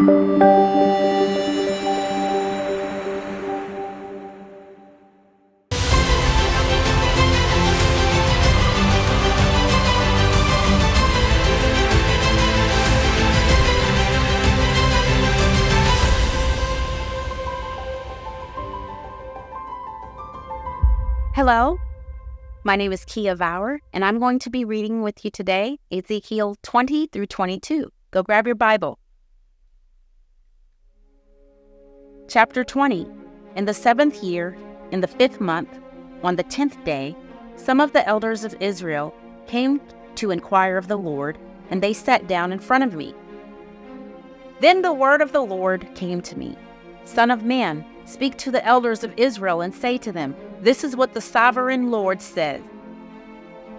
Hello, my name is Keeya Vawar, and I'm going to be reading with you today Ezekiel 20 through 22. Go grab your Bible. Chapter 20 In the seventh year, in the fifth month, on the tenth day, some of the elders of Israel came to inquire of the Lord, and they sat down in front of me. Then the word of the Lord came to me Son of man, speak to the elders of Israel and say to them, This is what the sovereign Lord says.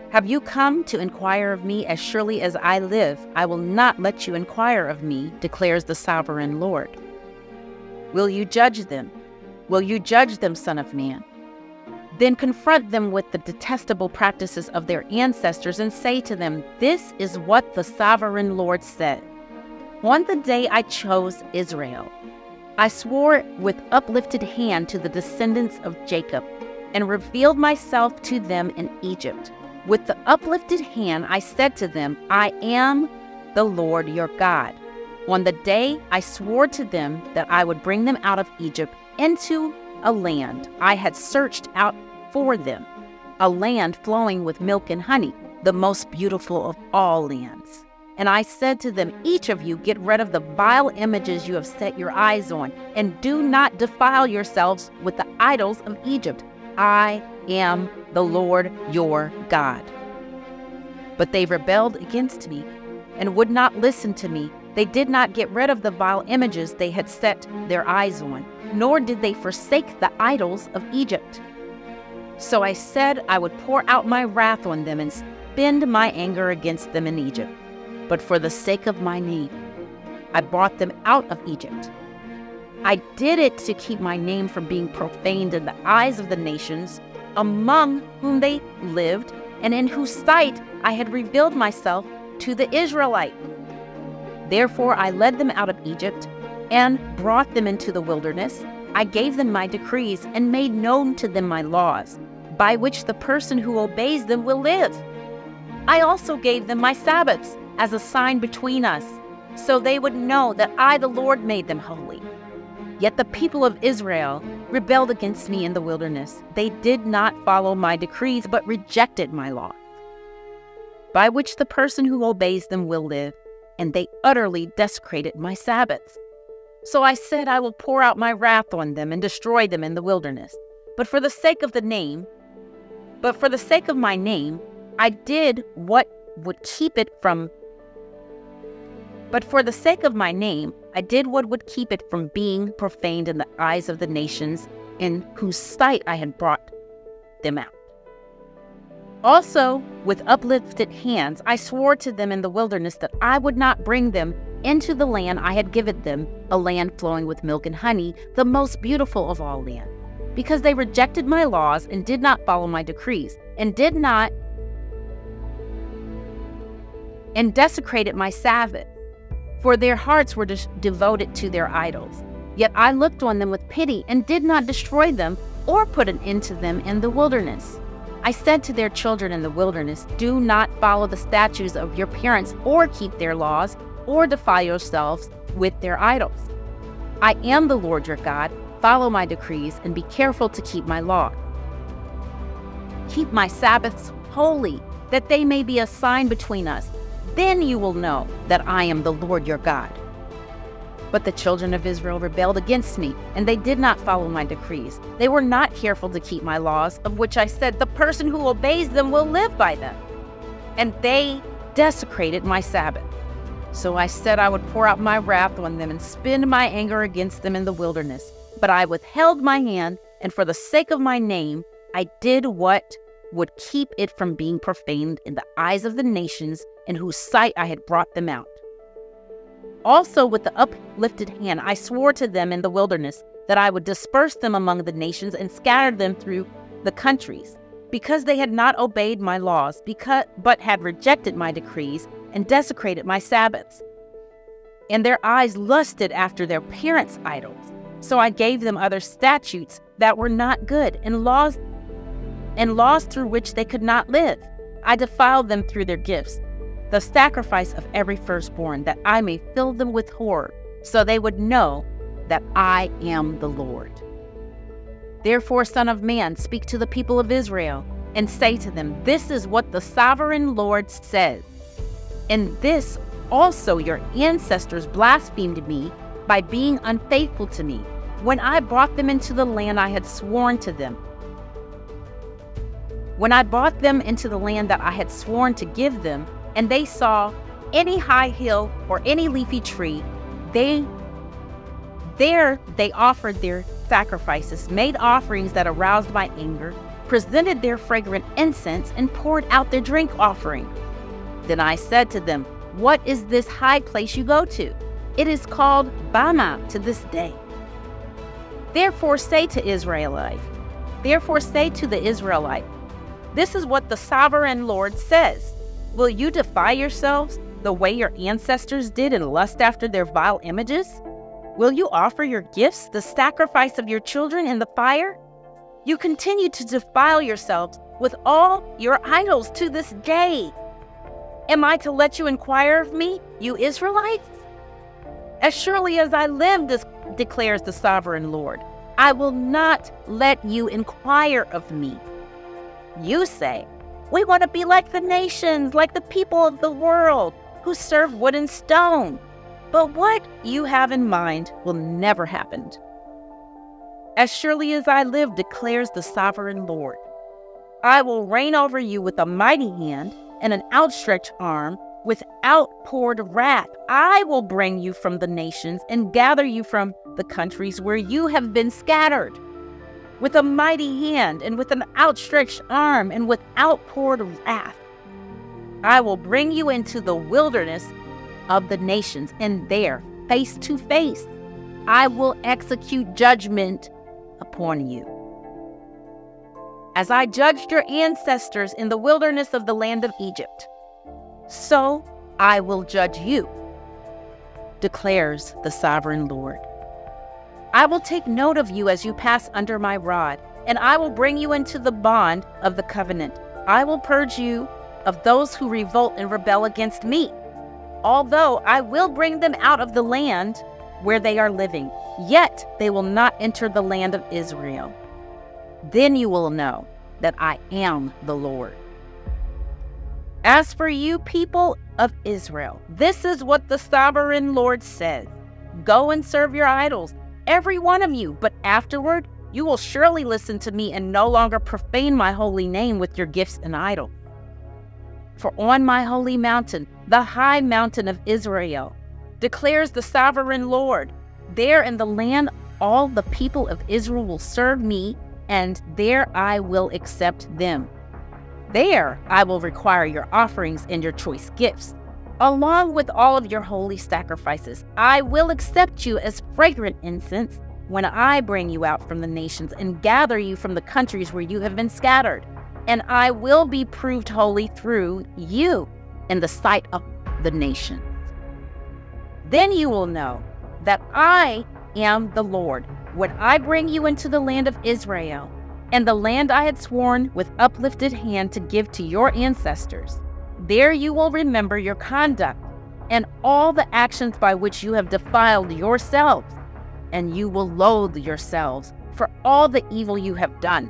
Have you come to inquire of me? As surely as I live, I will not let you inquire of me, declares the sovereign Lord. Will you judge them? Will you judge them, Son of Man? Then confront them with the detestable practices of their ancestors and say to them, This is what the sovereign Lord said. On the day I chose Israel, I swore with uplifted hand to the descendants of Jacob and revealed myself to them in Egypt. With the uplifted hand, I said to them, I am the Lord your God. On the day I swore to them that I would bring them out of Egypt into a land I had searched out for them, a land flowing with milk and honey, the most beautiful of all lands. And I said to them, Each of you get rid of the vile images you have set your eyes on, and do not defile yourselves with the idols of Egypt. I am the Lord your God. But they rebelled against me and would not listen to me. They did not get rid of the vile images they had set their eyes on, nor did they forsake the idols of Egypt. So I said I would pour out my wrath on them and spend my anger against them in Egypt. But for the sake of my name, I brought them out of Egypt. I did it to keep my name from being profaned in the eyes of the nations among whom they lived, and in whose sight I had revealed myself to the Israelite. Therefore I led them out of Egypt and brought them into the wilderness. I gave them my decrees and made known to them my laws, by which the person who obeys them will live. I also gave them my Sabbaths as a sign between us, so they would know that I, the Lord, made them holy. Yet the people of Israel rebelled against me in the wilderness. They did not follow my decrees, but rejected my law, by which the person who obeys them will live, and they utterly desecrated my Sabbaths. So I said, I will pour out my wrath on them and destroy them in the wilderness. But for the sake of the name, but for the sake of my name, I did what would keep it from but for the sake of my name, I did what would keep it from being profaned in the eyes of the nations in whose sight I had brought them out. Also, with uplifted hands, I swore to them in the wilderness that I would not bring them into the land I had given them, a land flowing with milk and honey, the most beautiful of all lands, because they rejected my laws and did not follow my decrees, and did not and desecrated my Sabbath for their hearts were de- devoted to their idols. Yet I looked on them with pity and did not destroy them or put an end to them in the wilderness. I said to their children in the wilderness, Do not follow the statutes of your parents or keep their laws or defile yourselves with their idols. I am the Lord your God. Follow my decrees and be careful to keep my law. Keep my Sabbaths holy, that they may be a sign between us then you will know that I am the Lord your God. But the children of Israel rebelled against me, and they did not follow my decrees. They were not careful to keep my laws, of which I said, The person who obeys them will live by them. And they desecrated my Sabbath. So I said I would pour out my wrath on them and spend my anger against them in the wilderness. But I withheld my hand, and for the sake of my name, I did what would keep it from being profaned in the eyes of the nations in whose sight I had brought them out. Also, with the uplifted hand, I swore to them in the wilderness that I would disperse them among the nations and scatter them through the countries, because they had not obeyed my laws, because, but had rejected my decrees and desecrated my Sabbaths. and their eyes lusted after their parents' idols. So I gave them other statutes that were not good, and laws and laws through which they could not live. I defiled them through their gifts, the sacrifice of every firstborn, that I may fill them with horror, so they would know that I am the Lord. Therefore, Son of Man, speak to the people of Israel and say to them, This is what the sovereign Lord says. In this also your ancestors blasphemed me by being unfaithful to me when I brought them into the land I had sworn to them. When I brought them into the land that I had sworn to give them, and they saw any high hill or any leafy tree, they there they offered their sacrifices, made offerings that aroused my anger, presented their fragrant incense, and poured out their drink offering. Then I said to them, What is this high place you go to? It is called Bamah to this day. Therefore say to Israelite, therefore say to the Israelite, This is what the sovereign Lord says. Will you defy yourselves the way your ancestors did and lust after their vile images? Will you offer your gifts, the sacrifice of your children, in the fire? You continue to defile yourselves with all your idols to this day. Am I to let you inquire of me, you Israelites? As surely as I live, this declares the sovereign Lord, I will not let you inquire of me. You say, We want to be like the nations, like the people of the world who serve wood and stone. But what you have in mind will never happen. As surely as I live, declares the sovereign Lord, I will reign over you with a mighty hand and an outstretched arm with outpoured wrath. I will bring you from the nations and gather you from the countries where you have been scattered. With a mighty hand and with an outstretched arm and with outpoured wrath, I will bring you into the wilderness of the nations, and there, face to face, I will execute judgment upon you. As I judged your ancestors in the wilderness of the land of Egypt, so I will judge you, declares the sovereign Lord. I will take note of you as you pass under my rod, and I will bring you into the bond of the covenant. I will purge you of those who revolt and rebel against me. Although I will bring them out of the land where they are living, yet they will not enter the land of Israel. Then you will know that I am the Lord. As for you, people of Israel, this is what the sovereign Lord says Go and serve your idols, every one of you, but afterward you will surely listen to me and no longer profane my holy name with your gifts and idols. For on my holy mountain, the high mountain of Israel, declares the sovereign Lord, there in the land all the people of Israel will serve me, and there I will accept them. There I will require your offerings and your choice gifts. Along with all of your holy sacrifices, I will accept you as fragrant incense when I bring you out from the nations and gather you from the countries where you have been scattered and I will be proved holy through you in the sight of the nations. Then you will know that I am the Lord when I bring you into the land of Israel and the land I had sworn with uplifted hand to give to your ancestors. There you will remember your conduct and all the actions by which you have defiled yourselves, and you will loathe yourselves for all the evil you have done.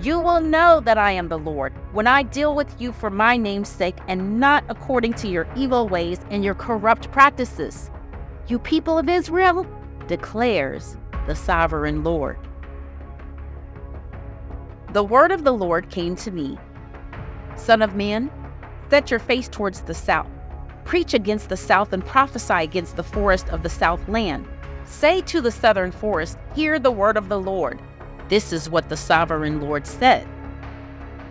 You will know that I am the Lord when I deal with you for my name's sake and not according to your evil ways and your corrupt practices. You people of Israel, declares the sovereign Lord. The word of the Lord came to me Son of man, set your face towards the south. Preach against the south and prophesy against the forest of the south land. Say to the southern forest, Hear the word of the Lord. This is what the sovereign Lord said.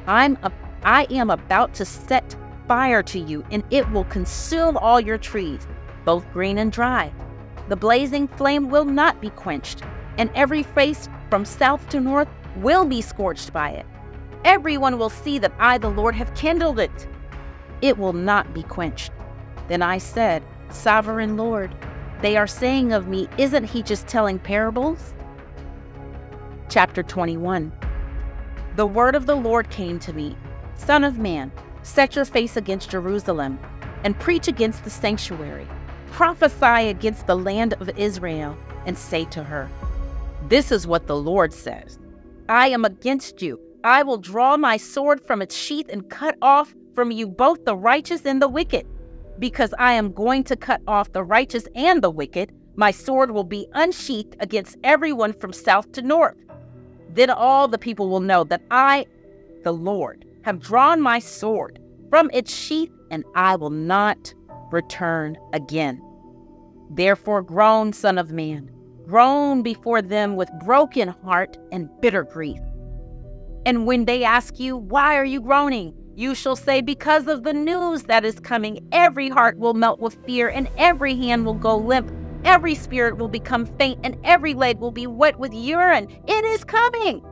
I'm a, I am about to set fire to you, and it will consume all your trees, both green and dry. The blazing flame will not be quenched, and every face from south to north will be scorched by it. Everyone will see that I, the Lord, have kindled it. It will not be quenched. Then I said, Sovereign Lord, they are saying of me, isn't he just telling parables? Chapter 21 The word of the Lord came to me Son of man, set your face against Jerusalem and preach against the sanctuary. Prophesy against the land of Israel and say to her, This is what the Lord says I am against you. I will draw my sword from its sheath and cut off from you both the righteous and the wicked because I am going to cut off the righteous and the wicked. My sword will be unsheathed against everyone from south to north. Then all the people will know that I, the Lord, have drawn my sword from its sheath, and I will not return again. Therefore, groan, Son of Man, groan before them with broken heart and bitter grief. And when they ask you, Why are you groaning? You shall say, Because of the news that is coming, every heart will melt with fear, and every hand will go limp. Every spirit will become faint, and every leg will be wet with urine. It is coming.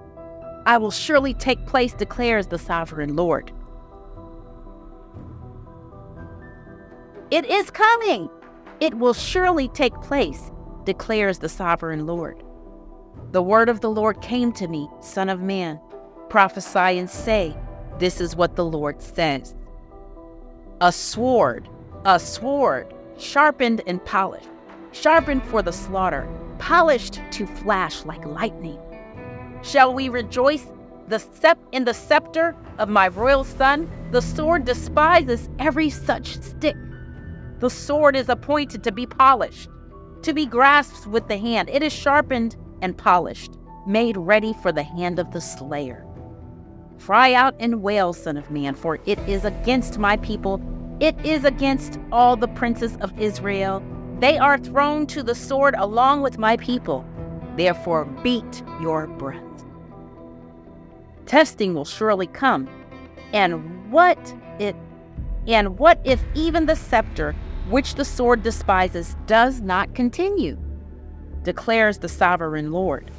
I will surely take place, declares the sovereign Lord. It is coming. It will surely take place, declares the sovereign Lord. The word of the Lord came to me, Son of man. Prophesy and say, this is what the Lord says A sword, a sword, sharpened and polished, sharpened for the slaughter, polished to flash like lightning. Shall we rejoice the sep- in the scepter of my royal son? The sword despises every such stick. The sword is appointed to be polished, to be grasped with the hand. It is sharpened and polished, made ready for the hand of the slayer. Cry out and wail, Son of Man, for it is against my people. It is against all the princes of Israel. They are thrown to the sword along with my people. Therefore, beat your breast. Testing will surely come. And what it and what if even the scepter which the sword despises does not continue? declares the sovereign Lord.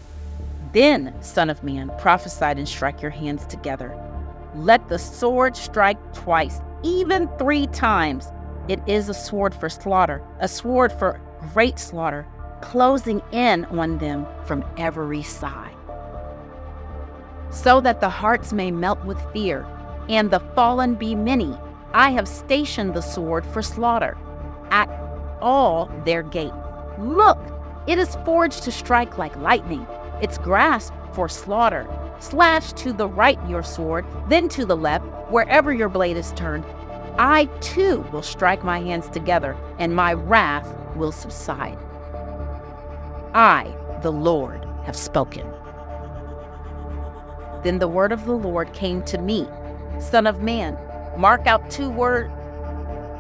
Then, Son of Man, prophesy and strike your hands together. Let the sword strike twice, even three times. It is a sword for slaughter, a sword for great slaughter, closing in on them from every side. So that the hearts may melt with fear, and the fallen be many, I have stationed the sword for slaughter at all their gates. Look, it is forged to strike like lightning its grasp for slaughter. Slash to the right your sword, then to the left, wherever your blade is turned. I too will strike my hands together, and my wrath will subside. I, the Lord, have spoken. Then the word of the Lord came to me Son of man, mark out two words.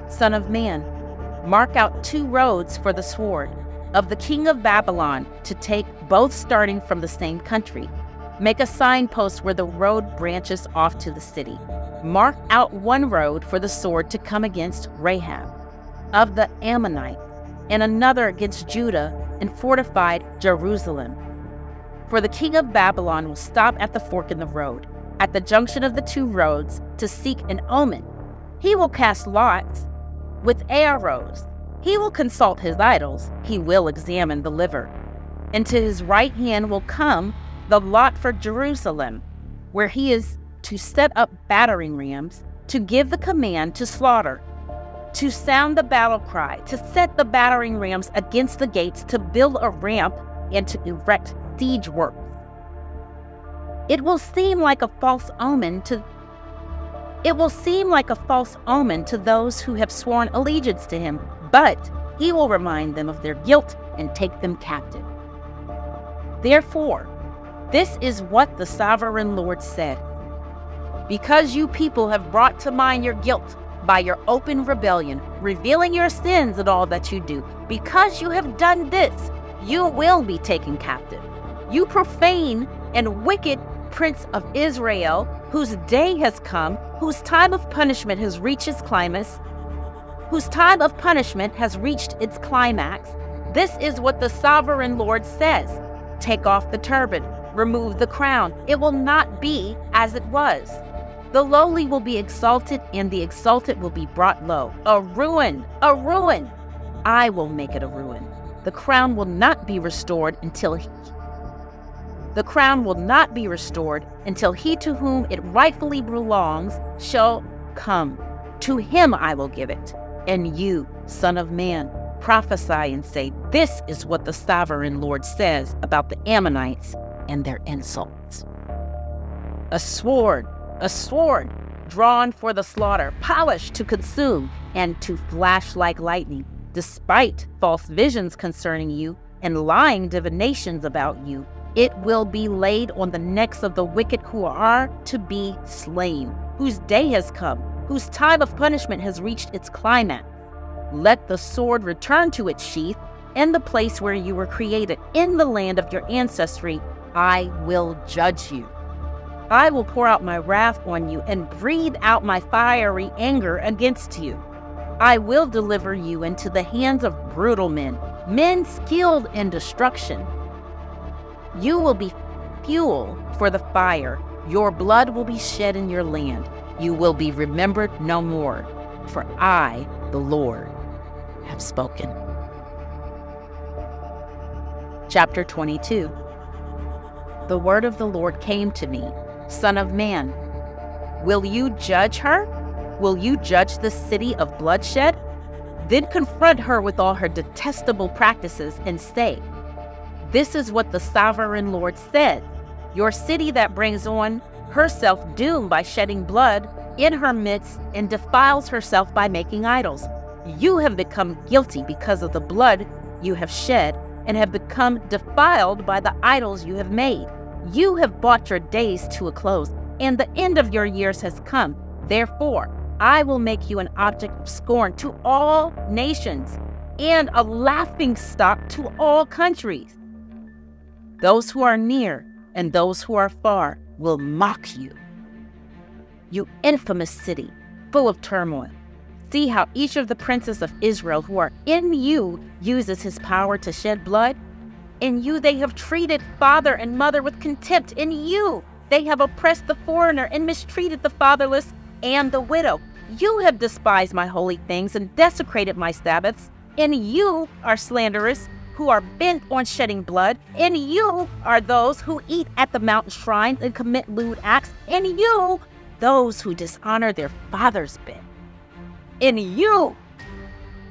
Son of man, mark out two roads for the sword of the king of Babylon to take both starting from the same country. Make a signpost where the road branches off to the city. Mark out one road for the sword to come against Rabbah of the Ammonite, and another against Judah and fortified Jerusalem. For the king of Babylon will stop at the fork in the road, at the junction of the two roads, to seek an omen. He will cast lots with arrows he will consult his idols, he will examine the liver. And to his right hand will come the lot for Jerusalem, where he is to set up battering rams, to give the command to slaughter, to sound the battle cry, to set the battering rams against the gates, to build a ramp, and to erect siege works. It will seem like a false omen to it will seem like a false omen to those who have sworn allegiance to him, but he will remind them of their guilt and take them captive. Therefore, this is what the sovereign Lord said Because you people have brought to mind your guilt by your open rebellion, revealing your sins and all that you do, because you have done this, you will be taken captive. You profane and wicked prince of Israel, whose day has come, whose time of punishment has reached its climax, whose time of punishment has reached its climax, this is what the sovereign Lord says Take off the turban, remove the crown. It will not be as it was. The lowly will be exalted, and the exalted will be brought low. A ruin, a ruin. I will make it a ruin. The crown will not be restored until he, the crown will not be restored until he to whom it rightfully belongs shall come. To him I will give it. And you, Son of Man, prophesy and say, This is what the sovereign Lord says about the Ammonites and their insults. A sword, a sword, drawn for the slaughter, polished to consume, and to flash like lightning, despite false visions concerning you and lying divinations about you. It will be laid on the necks of the wicked who are to be slain, whose day has come, whose time of punishment has reached its climax. Let the sword return to its sheath in the place where you were created, in the land of your ancestry. I will judge you. I will pour out my wrath on you and breathe out my fiery anger against you. I will deliver you into the hands of brutal men, men skilled in destruction. You will be fuel for the fire. Your blood will be shed in your land. You will be remembered no more. For I, the Lord, have spoken. Chapter 22 The word of the Lord came to me Son of man, will you judge her? Will you judge the city of bloodshed? Then confront her with all her detestable practices and say, This is what the sovereign Lord said Your city that brings on herself doomed by shedding blood in her midst and defiles herself by making idols. You have become guilty because of the blood you have shed and have become defiled by the idols you have made. You have brought your days to a close, and the end of your years has come. Therefore, I will make you an object of scorn to all nations and a laughing stock to all countries. Those who are near and those who are far will mock you. You infamous city, full of turmoil. See how each of the princes of Israel who are in you uses his power to shed blood in you they have treated father and mother with contempt. In you they have oppressed the foreigner and mistreated the fatherless and the widow. You have despised my holy things and desecrated my Sabbaths. In you are slanderers who are bent on shedding blood. In you are those who eat at the mountain shrines and commit lewd acts. In you, those who dishonor their father's bed. In you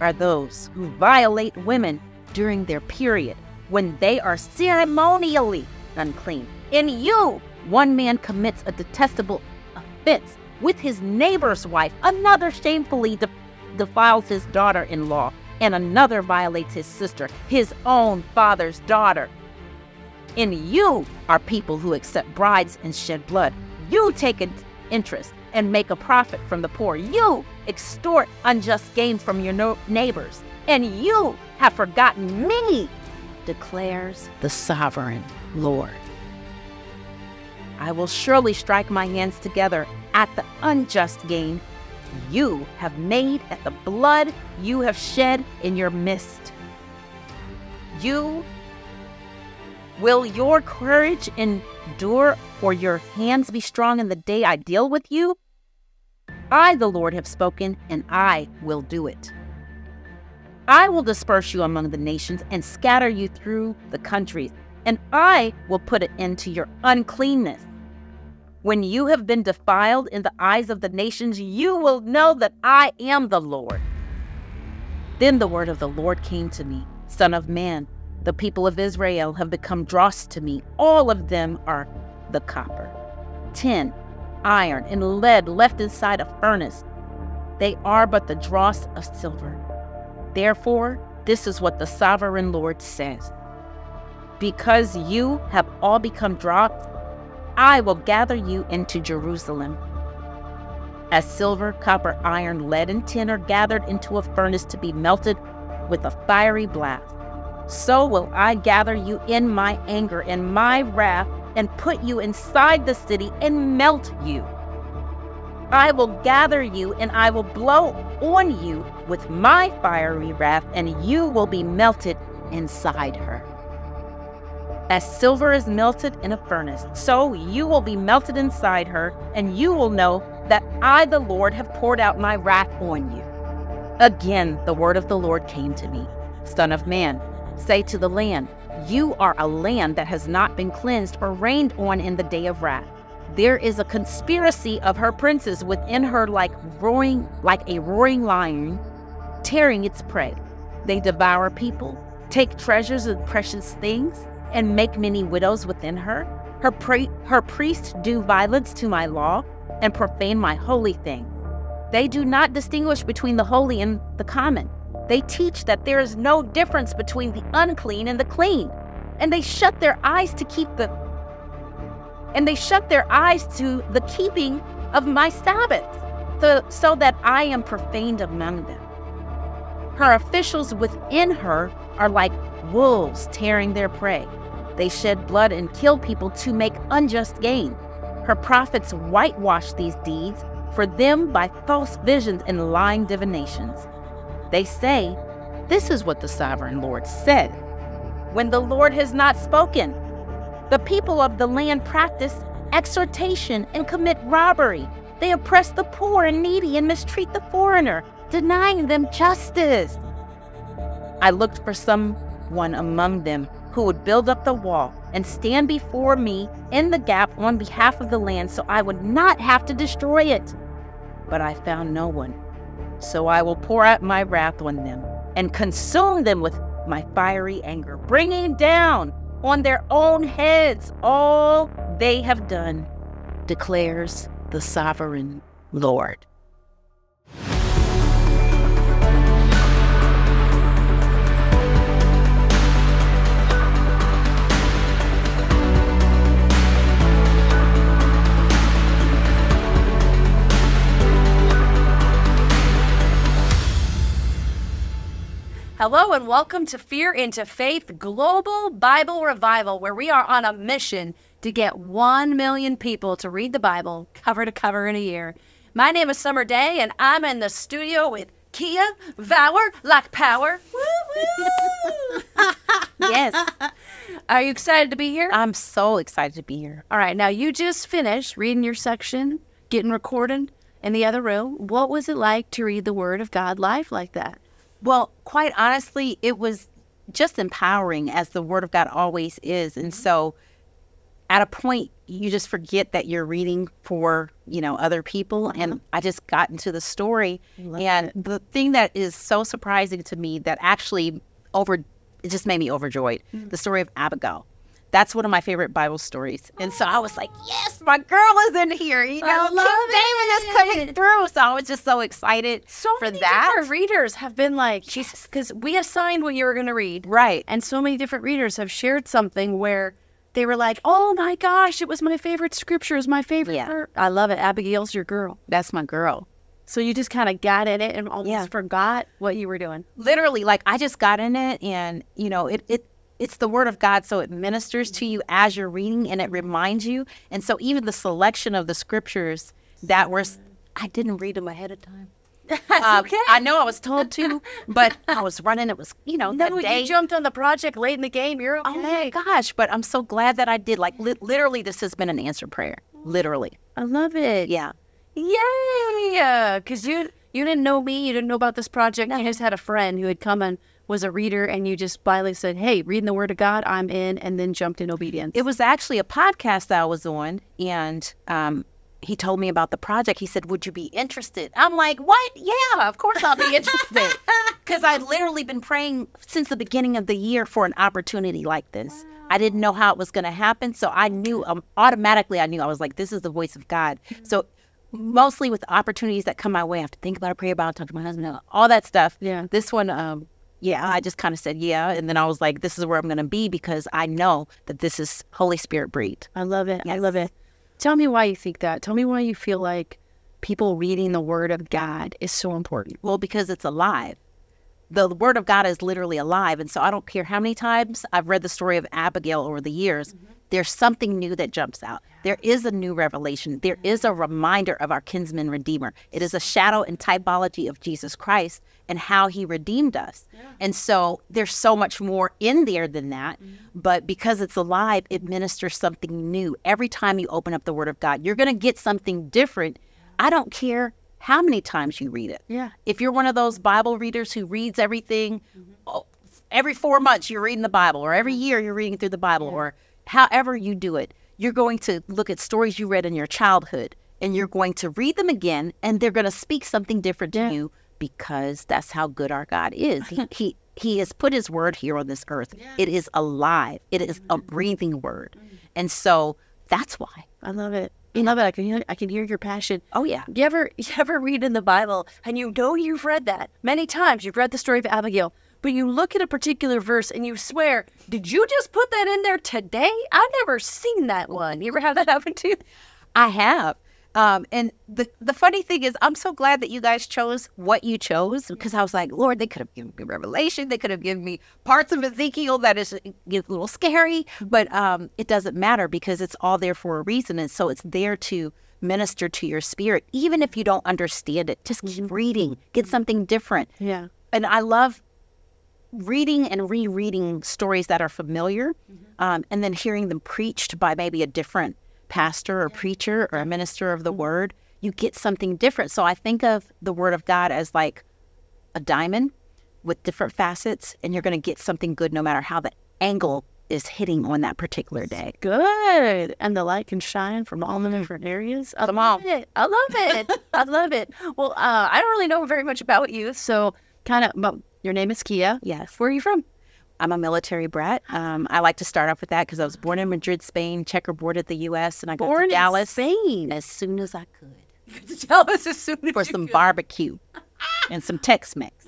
are those who violate women during their period when they are ceremonially unclean. In you, one man commits a detestable offense with his neighbor's wife, another shamefully de- defiles his daughter in law, and another violates his sister, his own father's daughter. And you are people who accept bribes and shed blood. You take an interest and make a profit from the poor. You extort unjust gain from your no- neighbors. And you have forgotten me declares the sovereign Lord. I will surely strike my hands together at the unjust gain you have made at the blood you have shed in your midst. You will your courage endure, or your hands be strong in the day I deal with you? I, the Lord, have spoken, and I will do it. I will disperse you among the nations and scatter you through the countries, and I will put an end to your uncleanness. When you have been defiled in the eyes of the nations, you will know that I am the Lord. Then the word of the Lord came to me Son of man, the people of Israel have become dross to me. All of them are the copper, tin, iron, and lead left inside a furnace. They are but the dross of silver. Therefore, this is what the sovereign Lord says Because you have all become dropped, I will gather you into Jerusalem. As silver, copper, iron, lead, and tin are gathered into a furnace to be melted with a fiery blast, so will I gather you in my anger and my wrath and put you inside the city and melt you. I will gather you and I will blow on you with my fiery wrath, and you will be melted inside her. As silver is melted in a furnace, so you will be melted inside her, and you will know that I, the Lord, have poured out my wrath on you. Again, the word of the Lord came to me Son of man, say to the land, You are a land that has not been cleansed or rained on in the day of wrath. There is a conspiracy of her princes within her like roaring like a roaring lion, tearing its prey. They devour people, take treasures and precious things, and make many widows within her. Her, pri- her priests do violence to my law and profane my holy thing. They do not distinguish between the holy and the common. They teach that there is no difference between the unclean and the clean. And they shut their eyes to keep the and they shut their eyes to the keeping of my Sabbath, so, so that I am profaned among them. Her officials within her are like wolves tearing their prey. They shed blood and kill people to make unjust gain. Her prophets whitewash these deeds for them by false visions and lying divinations. They say, This is what the sovereign Lord said, when the Lord has not spoken. The people of the land practice exhortation and commit robbery. They oppress the poor and needy and mistreat the foreigner, denying them justice. I looked for someone among them who would build up the wall and stand before me in the gap on behalf of the land so I would not have to destroy it. But I found no one. So I will pour out my wrath on them and consume them with my fiery anger, bringing down on their own heads all they have done, declares the sovereign Lord. Hello and welcome to Fear into Faith Global Bible Revival, where we are on a mission to get 1 million people to read the Bible cover to cover in a year. My name is Summer Day, and I'm in the studio with Keeya Vawar like power. Woo woo! Yes, Are you excited to be here? I'm so excited to be here. All right, now you just finished reading your section, getting recorded in the other room. What was it like to read the Word of God live like that? Well, quite honestly, it was just empowering as the Word of God always is. And mm-hmm. so at a point, you just forget that you're reading for, you know, other people. Uh-huh. And I just got into the story. And the thing that is so surprising to me that actually over, it just made me overjoyed mm. the story of Abigail. That's one of my favorite Bible stories. And so I was like, yes, my girl is in here. You know, I King love David is coming through. So I was just so excited So for many that. different readers have been like, Jesus, because we assigned what you were going to read. Right. And so many different readers have shared something where they were like, oh my gosh, it was my favorite scripture, was my favorite. Yeah. ver-" I love it. Abigail's your girl. That's my girl. So you just kind of got in it and almost Yeah. forgot what you were doing. literally like i just got in it and you know it, it it's the word of god so it ministers to you as you're reading and it reminds you and so even the selection of the scriptures that were i didn't read them ahead of time Um, okay. i know i was told to but i was running it was you know No, that day you jumped on the project late in the game. You're okay. oh my gosh but i'm so glad that i did like li- literally this has been an answered prayer literally I love it. yeah Yeah, because you you didn't know me, you didn't know about this project. You just had a friend who had come and was a reader, and you just blindly said, "Hey, reading the Word of God, I'm in," and then jumped in obedience. It was actually a podcast that I was on, and um, he told me about the project. He said, "Would you be interested?" I'm like, "What? Yeah, of course I'll be interested." Because I'd literally been praying since the beginning of the year for an opportunity like this. I didn't know how it was going to happen, so I knew um, automatically. I knew I was like, "This is the voice of God." So. Mostly with opportunities that come my way, I have to think about it, pray about it, talk to my husband, all that stuff. Yeah. This one, um, yeah, I just kind of said yeah, and then I was like, "This is where I'm going to be," because I know that this is Holy Spirit breathed. I love it. I love it. Tell me why you think that. Tell me why you feel like people reading the Word of God is so important. Well, because it's alive. The word of God is literally alive. And so I don't care how many times I've read the story of Abigail over the years, mm-hmm. there's something new that jumps out. There is a new revelation. There is a reminder of our kinsman redeemer. It is a shadow and typology of Jesus Christ and how he redeemed us. And so there's so much more in there than that. Mm-hmm. But because it's alive, it ministers something new. Every time you open up the word of God, you're going to get something different. I don't care how many times you read it. Yeah. If you're one of those Bible readers who reads everything, mm-hmm. oh, every four months you're reading the Bible, or every year you're reading through the Bible, or however you do it, you're going to look at stories you read in your childhood and you're mm-hmm. going to read them again, and they're going to speak something different to you because that's how good our God is. He, he, he has put his word here on this earth. It is alive, it is a mm-hmm. breathing word. Mm-hmm. And so that's why. I love it. I love it. I can hear, I can hear your passion. Oh, yeah. You ever you ever read in the Bible and you know you've read that many times. You've read the story of Abigail, but you look at a particular verse and you swear, "Did you just put that in there today? I've never seen that one." You ever have that happen to you? I have. Um, and the the funny thing is, I'm so glad that you guys chose what you chose because I was like, Lord, they could have given me Revelation, they could have given me parts of Ezekiel that is a little scary, but um, it doesn't matter because it's all there for a reason, and so it's there to minister to your spirit, even if you don't understand it. Just keep reading, get something different. Yeah. And I love reading and rereading stories that are familiar, um, and then hearing them preached by maybe a different pastor or preacher or a minister of the word, you get something different. So I think of the word of God as like a diamond with different facets, and you're going to get something good no matter how the angle is hitting on that particular day. Good. And the light can shine from all the different areas. I Come love on. it. I love it. I love it. Well, uh, I don't really know very much about you, so kind of. But your name is Keeya. Yes. Where are you from? I'm a military brat. Um, I like to start off with that because I was born in Madrid, Spain, checkerboarded the U.S., and I got Born to in Dallas Spain. as soon as I could Tell us as soon as for some barbecue and some Tex-Mex.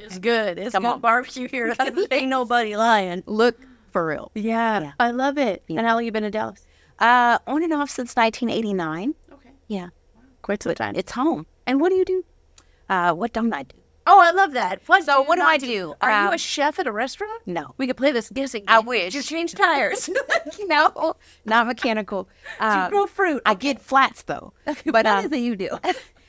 It's good. It's Come good on. barbecue here. Ain't nobody lying. Look for real. Yeah, Yeah. I love it. And how long you been in Dallas? Uh, on and off since 1989. Okay. Yeah, Quite some time. it's home. And what do you do? Uh, what don't I do? Oh, I love that. What So what do I do? Are you Um, a chef at a restaurant? No, We could play this guessing. I game. wish. Just change tires. no, not mechanical. Uh, grow fruit. I get flats though. but But what um, is it you do?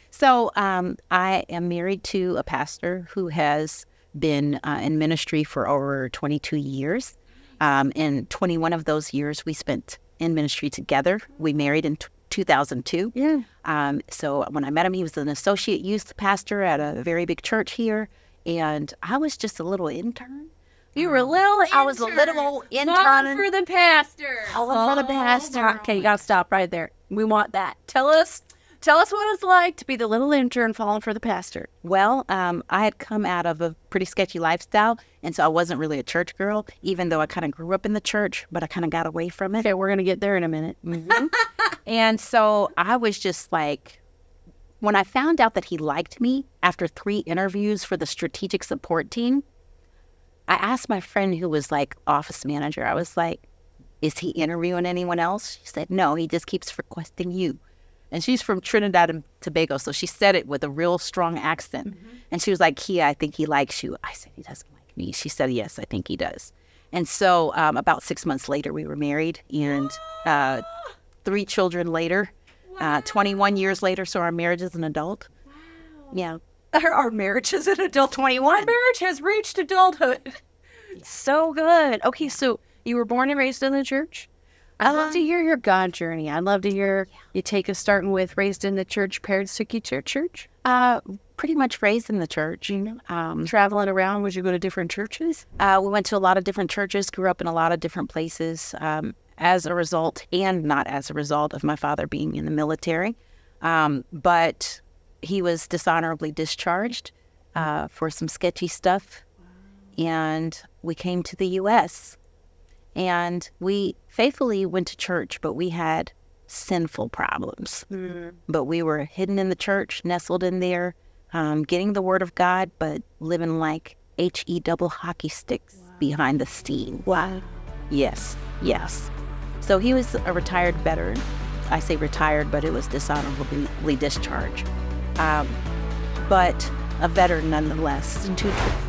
So um, I am married to a pastor who has been uh, in ministry for over 22 years. Um, and 21 of those years we spent in ministry together. We married in 2002. Yeah. Um, so when I met him, he was an associate youth pastor at a very big church here. And I was just a little intern. You were a little. I was a little intern. Falling for the pastor. Falling for the pastor. Okay, you gotta stop right there. We want that. Tell us. Tell us what it's like to be the little intern falling for the pastor. Well, um, I had come out of a pretty sketchy lifestyle, and so I wasn't really a church girl, even though I kind of grew up in the church, but I kind of got away from it. Okay, we're gonna get there in a minute. And so I was just like, when I found out that he liked me after three interviews for the strategic support team, I asked my friend who was like office manager, I was like, is he interviewing anyone else? She said, no, he just keeps requesting you. And she's from Trinidad and Tobago, so she said it with a real strong accent. And she was like, Keeya, I think he likes you. I said, he doesn't like me. She said, yes, I think he does. And so um, about six months later, we were married, and uh, three children later, uh, 21 years later, so our marriage is an adult. Wow. Yeah. Our, our marriage is an adult 21. Our marriage has reached adulthood. So good. Okay, so you were born and raised in the church. I'd love to hear your God journey. I'd love to hear you take us starting with raised in the church. Parents took you to church. Uh, pretty much raised in the church. You know, um, Traveling around, would you go to different churches? Uh, we went to a lot of different churches, grew up in a lot of different places um, as a result, and not as a result of my father being in the military. Um, but he was dishonorably discharged uh, for some sketchy stuff. And we came to the U.S. and we faithfully went to church, but we had sinful problems. But we were hidden in the church, nestled in there, um, getting the word of God, but living like H E double hockey sticks behind the scene. Wow. Yes, yes. So he was a retired veteran. I say retired, but it was dishonorably discharged. Um, but a veteran nonetheless.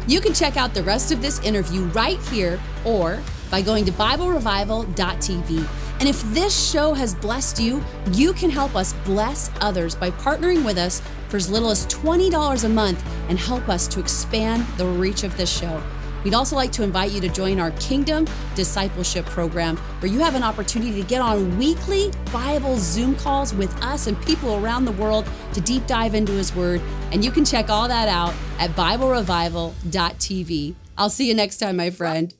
You can check out the rest of this interview right here or by going to BibleRevival.tv. And if this show has blessed you, you can help us bless others by partnering with us for as little as $20 a month and help us to expand the reach of this show. We'd also like to invite you to join our Kingdom Discipleship Program, where you have an opportunity to get on weekly Bible Zoom calls with us and people around the world to deep dive into His Word. And you can check all that out at BibleRevival.tv. I'll see you next time, my friend.